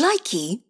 Likey